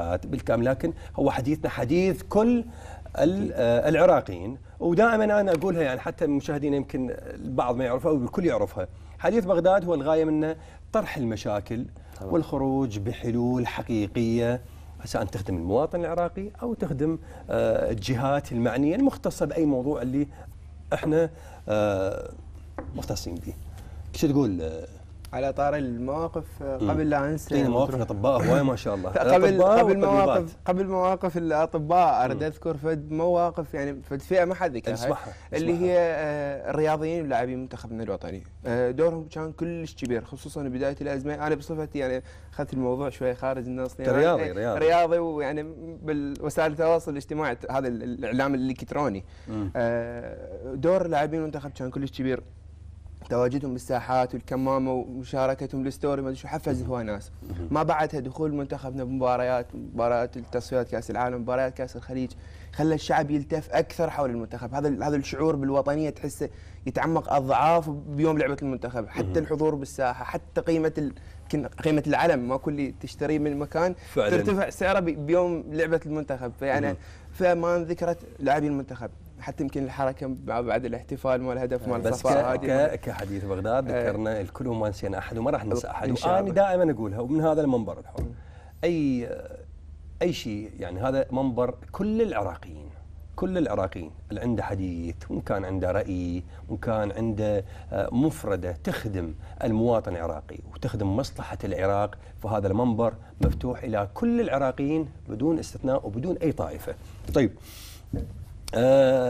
بالكامل لكن هو حديثنا حديث كل آه، العراقيين. ودائما أنا أقولها يعني حتى المشاهدين يمكن البعض ما يعرفها أو الكل يعرفها. حديث بغداد هو الغاية منه طرح المشاكل والخروج بحلول حقيقية سواء تخدم المواطن العراقي أو تخدم آه، الجهات المعنية المختصة بأي موضوع اللي إحنا آه، مختصين به. شو تقول على طار المواقف قبل لا أنسى. اعطينا مواقف الاطباء هواي ما شاء الله. قبل قبل مواقف قبل مواقف الأطباء اريد أذكر فد مواقف يعني فد فئه ما حد ذكرها. اللي هي آه، الرياضيين ولاعبين منتخبنا الوطني آه، دورهم كان كلش كبير خصوصا بداية الأزمة. أنا بصفتي يعني أخذت الموضوع شوي خارج النص يعني رياضي رياضي. رياضي ويعني بالوسائل التواصل الاجتماعي هذا الإعلام الإلكتروني. آه، دور لاعبين المنتخب كان كلش كبير. تواجدهم بالساحات والكمامة ومشاركتهم بالستوري ما أدري شو حفز هواي ناس. ما بعدها دخول منتخبنا بمباريات مباريات التصفيات كأس العالم مباريات كأس الخليج. خلى الشعب يلتف أكثر حول المنتخب. هذا هذا الشعور بالوطنية تحسه يتعمق أضعاف بيوم لعبة المنتخب. حتى الحضور بالساحة حتى قيمة ال... قيمة العلم ما كل تشتريه من مكان فعلا. ترتفع سعره بيوم لعبة المنتخب. فيعني فما ذكرت لاعبين المنتخب. حتى يمكن الحركة بعد الاحتفال مال الهدف مال بس كحديث بغداد آه. ذكرنا الكل وما نسينا أحد وما راح ننسى أحد. وأنا دائما أقولها ومن هذا المنبر الحر. اي أي شيء يعني هذا منبر كل العراقيين. كل العراقيين اللي عنده حديث وإن كان عنده رأي وإن كان عنده آه، مفردة تخدم المواطن العراقي وتخدم مصلحة العراق فهذا المنبر مفتوح إلى كل العراقيين بدون استثناء وبدون أي طائفة. طيب آه